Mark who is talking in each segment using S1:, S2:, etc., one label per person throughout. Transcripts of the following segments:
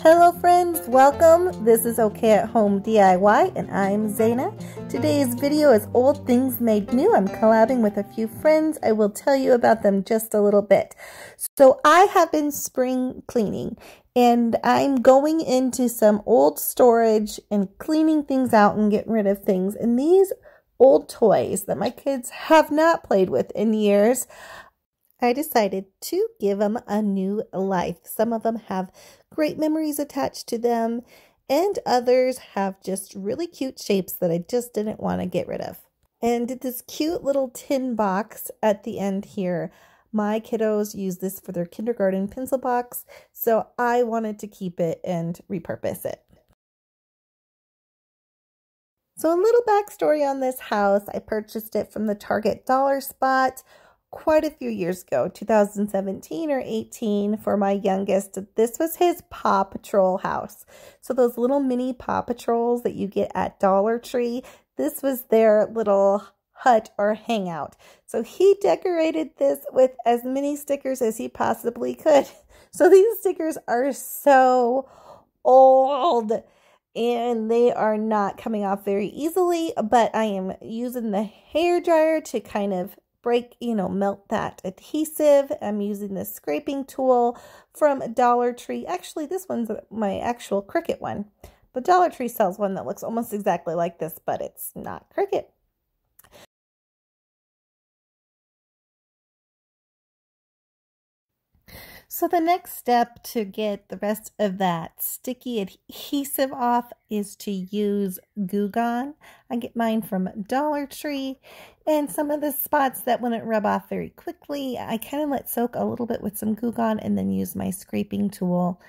S1: Hello friends, welcome. This is OK at Home DIY and I'm Zaina. Today's video is Old Things Made New. I'm collabing with a few friends. I will tell you about them just a little bit. So I have been spring cleaning and I'm going into some old storage and cleaning things out and getting rid of things. And these old toys that my kids have not played with in years, I decided to give them a new life. Some of them have great memories attached to them, and others have just really cute shapes that I just didn't want to get rid of. And this cute little tin box at the end here. My kiddos use this for their kindergarten pencil box, so I wanted to keep it and repurpose it. So a little backstory on this house. I purchased it from the Target dollar spot quite a few years ago, 2017 or 18 for my youngest. This was his Paw Patrol house. So those little mini Paw Patrols that you get at Dollar Tree, this was their little hut or hangout. So he decorated this with as many stickers as he possibly could. So these stickers are so old and they are not coming off very easily, but I am using the hair dryer to kind of break, you know, melt that adhesive. I'm using this scraping tool from Dollar Tree. Actually, this one's my actual Cricut one. But Dollar Tree sells one that looks almost exactly like this, but it's not Cricut. So the next step to get the rest of that sticky adhesive off is to use Goo Gone. I get mine from Dollar Tree and some of the spots that wouldn't rub off very quickly, I kind of let soak a little bit with some Goo Gone and then use my scraping tool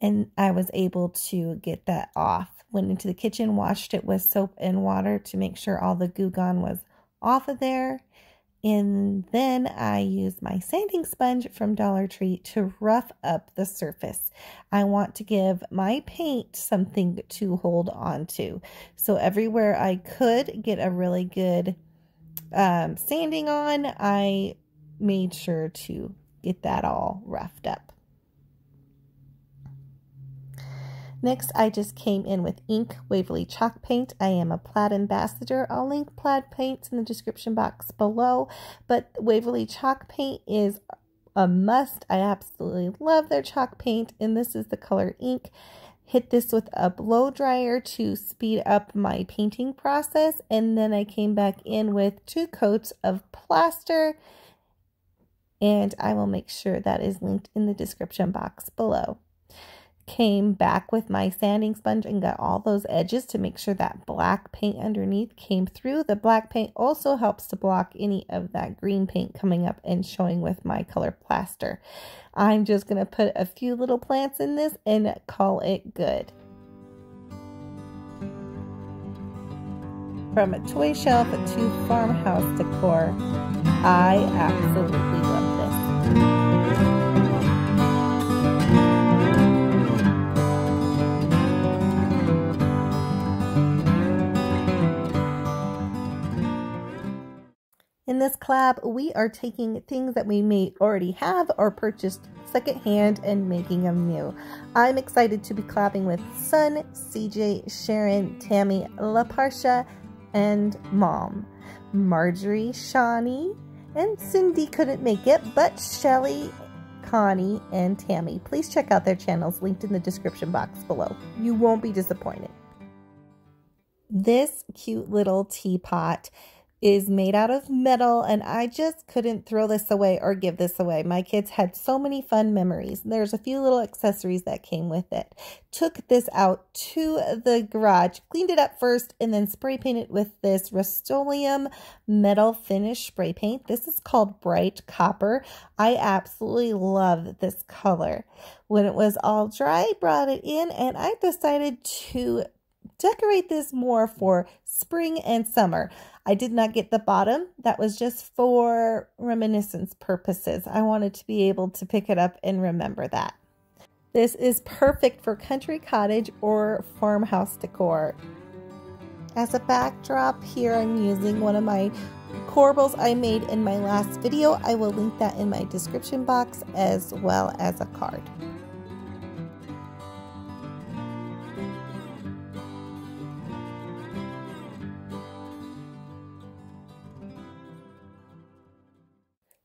S1: and I was able to get that off. Went into the kitchen, washed it with soap and water to make sure all the Goo Gone was off of there and then I use my sanding sponge from Dollar Tree to rough up the surface. I want to give my paint something to hold on to. So everywhere I could get a really good um, sanding on, I made sure to get that all roughed up. Next, I just came in with ink Waverly chalk paint. I am a plaid ambassador. I'll link plaid paints in the description box below, but Waverly chalk paint is a must. I absolutely love their chalk paint, and this is the color ink. Hit this with a blow dryer to speed up my painting process, and then I came back in with two coats of plaster, and I will make sure that is linked in the description box below came back with my sanding sponge and got all those edges to make sure that black paint underneath came through. The black paint also helps to block any of that green paint coming up and showing with my color plaster. I'm just going to put a few little plants in this and call it good. From a toy shelf to farmhouse decor, I absolutely love this. This collab, we are taking things that we may already have or purchased secondhand and making them new. I'm excited to be collabing with Sun, CJ, Sharon, Tammy, LaParsha, and Mom. Marjorie, Shawnee, and Cindy couldn't make it, but Shelly, Connie, and Tammy. Please check out their channels linked in the description box below. You won't be disappointed. This cute little teapot is made out of metal and I just couldn't throw this away or give this away. My kids had so many fun memories. There's a few little accessories that came with it. Took this out to the garage, cleaned it up first, and then spray painted with this Rust-Oleum metal finish spray paint. This is called Bright Copper. I absolutely love this color. When it was all dry, brought it in and I decided to decorate this more for spring and summer. I did not get the bottom. That was just for reminiscence purposes. I wanted to be able to pick it up and remember that. This is perfect for country cottage or farmhouse decor. As a backdrop here, I'm using one of my corbels I made in my last video. I will link that in my description box as well as a card.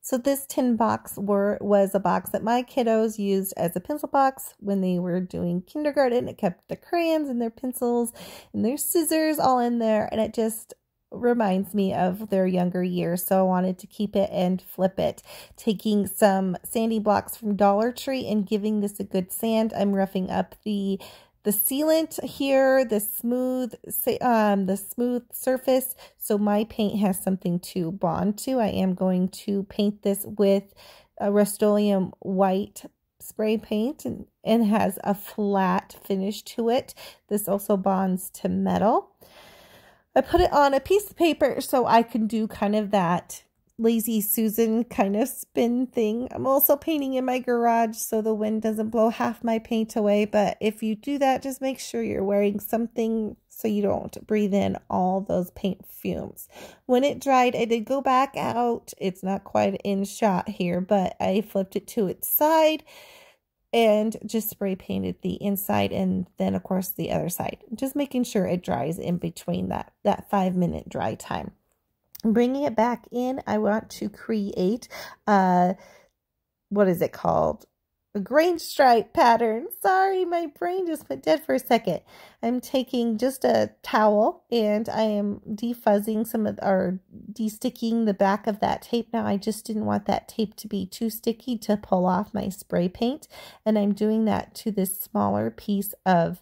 S1: So this tin box were was a box that my kiddos used as a pencil box when they were doing kindergarten. It kept the crayons and their pencils and their scissors all in there and it just reminds me of their younger years. So I wanted to keep it and flip it. Taking some sandy blocks from Dollar Tree and giving this a good sand. I'm roughing up the the sealant here, the smooth, um, the smooth surface. So my paint has something to bond to. I am going to paint this with a Rust-Oleum white spray paint and, and has a flat finish to it. This also bonds to metal. I put it on a piece of paper so I can do kind of that lazy Susan kind of spin thing. I'm also painting in my garage so the wind doesn't blow half my paint away. But if you do that, just make sure you're wearing something so you don't breathe in all those paint fumes. When it dried, I did go back out. It's not quite in shot here, but I flipped it to its side and just spray painted the inside and then of course the other side just making sure it dries in between that that five minute dry time bringing it back in i want to create uh what is it called grain stripe pattern. Sorry, my brain just went dead for a second. I'm taking just a towel and I am defuzzing some of, or desticking the back of that tape. Now, I just didn't want that tape to be too sticky to pull off my spray paint. And I'm doing that to this smaller piece of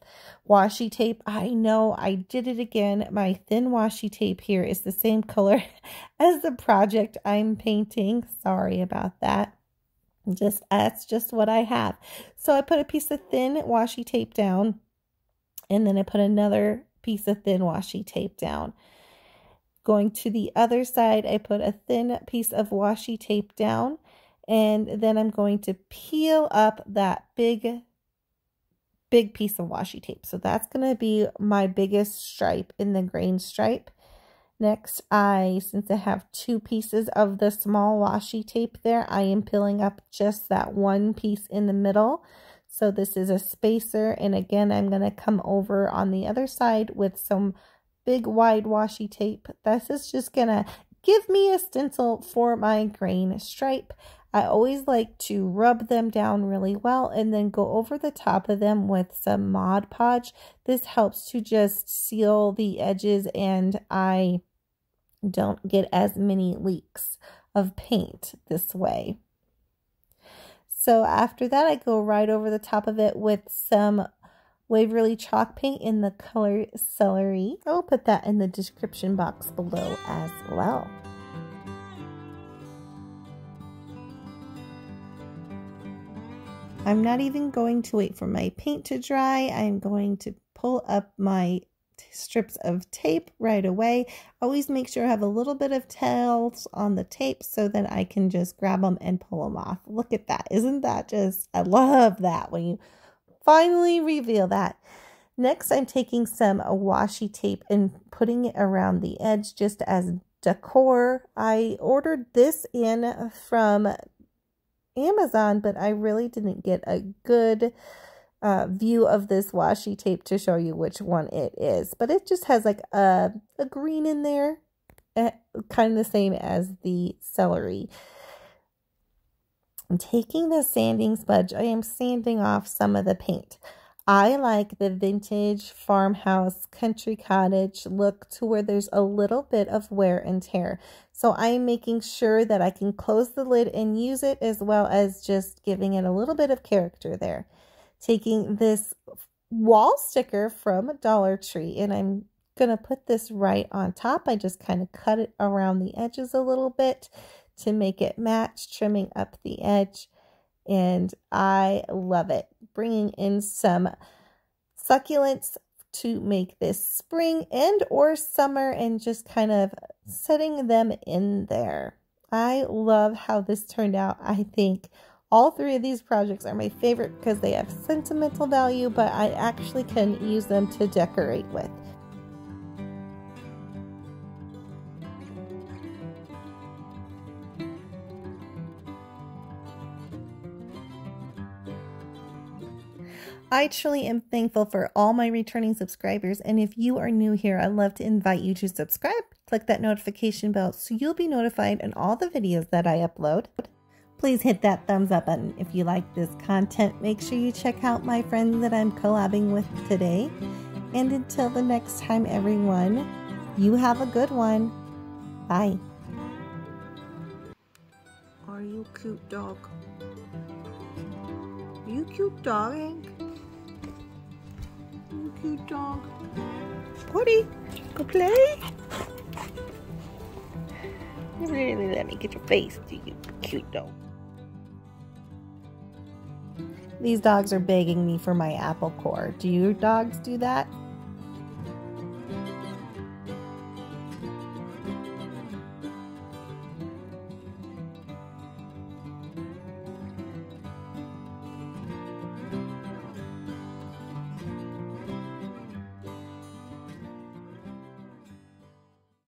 S1: washi tape. I know I did it again. My thin washi tape here is the same color as the project I'm painting. Sorry about that. Just that's just what I have. So I put a piece of thin washi tape down and then I put another piece of thin washi tape down. Going to the other side, I put a thin piece of washi tape down and then I'm going to peel up that big big piece of washi tape. So that's going to be my biggest stripe in the grain stripe. Next, I, since I have two pieces of the small washi tape there, I am peeling up just that one piece in the middle. So this is a spacer. And again, I'm going to come over on the other side with some big wide washi tape. This is just going to give me a stencil for my grain stripe. I always like to rub them down really well and then go over the top of them with some Mod Podge. This helps to just seal the edges and I don't get as many leaks of paint this way. So after that, I go right over the top of it with some Waverly chalk paint in the color Celery. I'll put that in the description box below as well. I'm not even going to wait for my paint to dry. I'm going to pull up my strips of tape right away. Always make sure I have a little bit of tails on the tape so that I can just grab them and pull them off. Look at that. Isn't that just, I love that when you finally reveal that. Next, I'm taking some washi tape and putting it around the edge just as decor. I ordered this in from Amazon, but I really didn't get a good uh, view of this washi tape to show you which one it is. But it just has like a, a green in there, uh, kind of the same as the celery. I'm taking the sanding sponge. I am sanding off some of the paint. I like the vintage farmhouse country cottage look to where there's a little bit of wear and tear. So I'm making sure that I can close the lid and use it as well as just giving it a little bit of character there taking this wall sticker from Dollar Tree and I'm going to put this right on top. I just kind of cut it around the edges a little bit to make it match, trimming up the edge. And I love it. Bringing in some succulents to make this spring and or summer and just kind of setting them in there. I love how this turned out. I think all three of these projects are my favorite because they have sentimental value, but I actually can use them to decorate with. I truly am thankful for all my returning subscribers. And if you are new here, I'd love to invite you to subscribe. Click that notification bell so you'll be notified on all the videos that I upload. Please hit that thumbs up button if you like this content. Make sure you check out my friends that I'm collabing with today. And until the next time, everyone, you have a good one. Bye.
S2: Are you cute dog? You cute dog, Hank? Cute dog? Woody, go play? You Really, let me get your face, do you cute dog?
S1: These dogs are begging me for my apple core. Do your dogs do that?